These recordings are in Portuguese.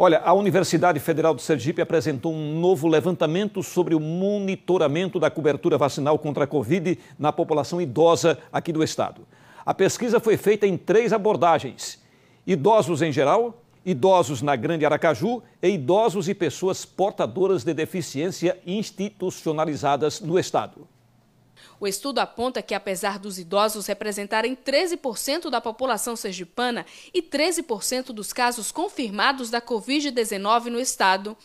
Olha, a Universidade Federal do Sergipe apresentou um novo levantamento sobre o monitoramento da cobertura vacinal contra a Covid na população idosa aqui do estado. A pesquisa foi feita em três abordagens: idosos em geral, idosos na Grande Aracaju e idosos e pessoas portadoras de deficiência institucionalizadas no estado. O estudo aponta que, apesar dos idosos representarem 13% da população sergipana e 13% dos casos confirmados da Covid-19 no estado,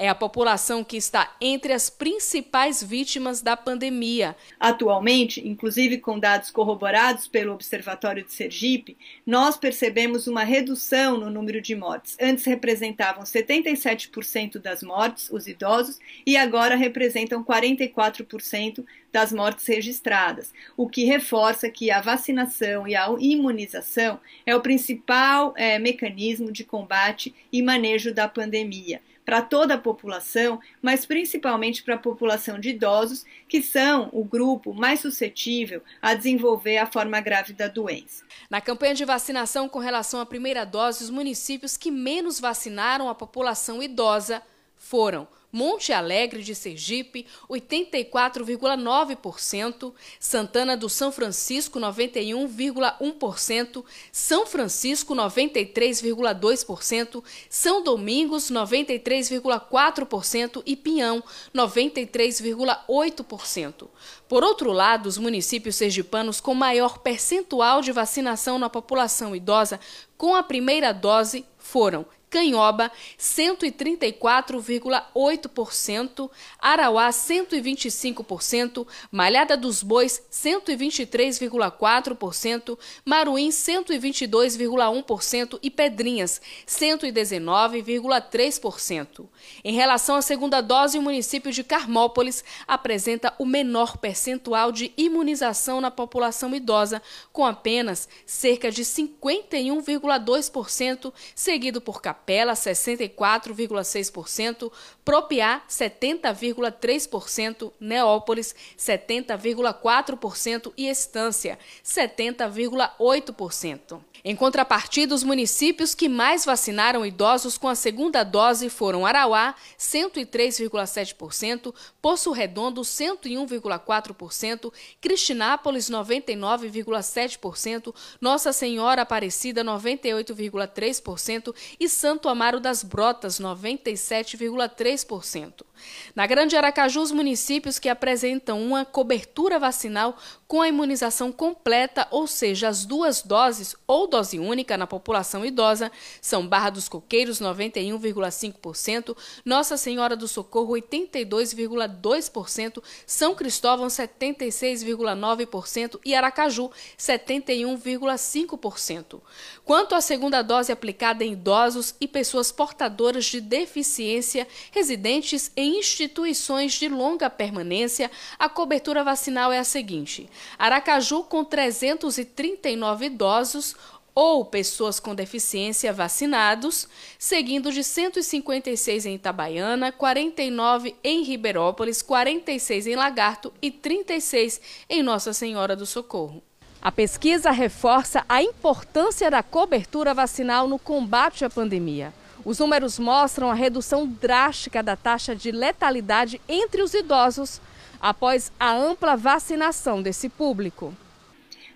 é a população que está entre as principais vítimas da pandemia. Atualmente, inclusive com dados corroborados pelo Observatório de Sergipe, nós percebemos uma redução no número de mortes. Antes representavam 77% das mortes os idosos e agora representam 44% das mortes registradas, o que reforça que a vacinação e a imunização é o principal é, mecanismo de combate e manejo da pandemia para toda a população, mas principalmente para a população de idosos, que são o grupo mais suscetível a desenvolver a forma grave da doença. Na campanha de vacinação com relação à primeira dose, os municípios que menos vacinaram a população idosa foram Monte Alegre de Sergipe, 84,9%, Santana do São Francisco, 91,1%, São Francisco, 93,2%, São Domingos, 93,4% e Pinhão, 93,8%. Por outro lado, os municípios sergipanos com maior percentual de vacinação na população idosa com a primeira dose foram Canhoba, 134,8%, Arauá, 125%, Malhada dos Bois, 123,4%, Maruim, 122,1% e Pedrinhas, 119,3%. Em relação à segunda dose, o município de Carmópolis apresenta o menor percentual de imunização na população idosa, com apenas cerca de 51,2%, seguido por Capão Capela 64,6%, Propiá 70,3%, Neópolis 70,4% e Estância 70,8%. Em contrapartida, os municípios que mais vacinaram idosos com a segunda dose foram Arauá, 103,7%, Poço Redondo, 101,4%, Cristinápolis, 99,7%, Nossa Senhora Aparecida, 98,3% e Santo Amaro das Brotas, 97,3%. Na Grande Aracaju, os municípios que apresentam uma cobertura vacinal com a imunização completa, ou seja, as duas doses ou dose única na população idosa, são Barra dos Coqueiros, 91,5%, Nossa Senhora do Socorro, 82,2%, São Cristóvão, 76,9% e Aracaju, 71,5%. Quanto à segunda dose aplicada em idosos e pessoas portadoras de deficiência residentes em instituições de longa permanência, a cobertura vacinal é a seguinte: Aracaju com 339 idosos ou pessoas com deficiência vacinados, seguindo de 156 em Itabaiana, 49 em Ribeirópolis, 46 em Lagarto e 36 em Nossa Senhora do Socorro. A pesquisa reforça a importância da cobertura vacinal no combate à pandemia. Os números mostram a redução drástica da taxa de letalidade entre os idosos após a ampla vacinação desse público.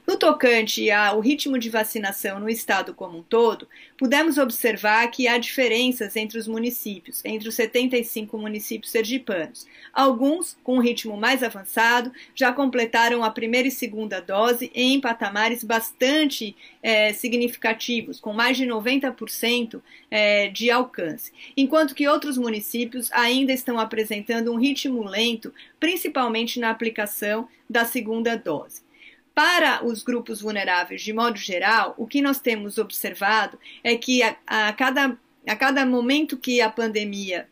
No tocante ao ritmo de vacinação no estado como um todo, pudemos observar que há diferenças entre os municípios, entre os 75 municípios sergipanos. Alguns, com um ritmo mais avançado, já completaram a primeira e segunda dose em patamares bastante é, significativos, com mais de 90% é, de alcance, enquanto que outros municípios ainda estão apresentando um ritmo lento, principalmente na aplicação da segunda dose. Para os grupos vulneráveis, de modo geral, o que nós temos observado é que a, a cada, a cada momento que a pandemia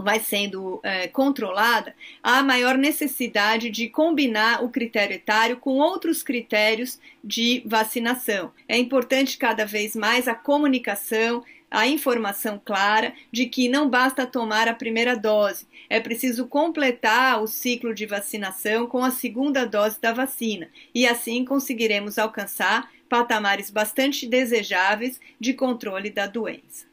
vai sendo é, controlada, há maior necessidade de combinar o critério etário com outros critérios de vacinação. É importante cada vez mais a comunicação a informação clara de que não basta tomar a primeira dose, é preciso completar o ciclo de vacinação com a segunda dose da vacina e assim conseguiremos alcançar patamares bastante desejáveis de controle da doença.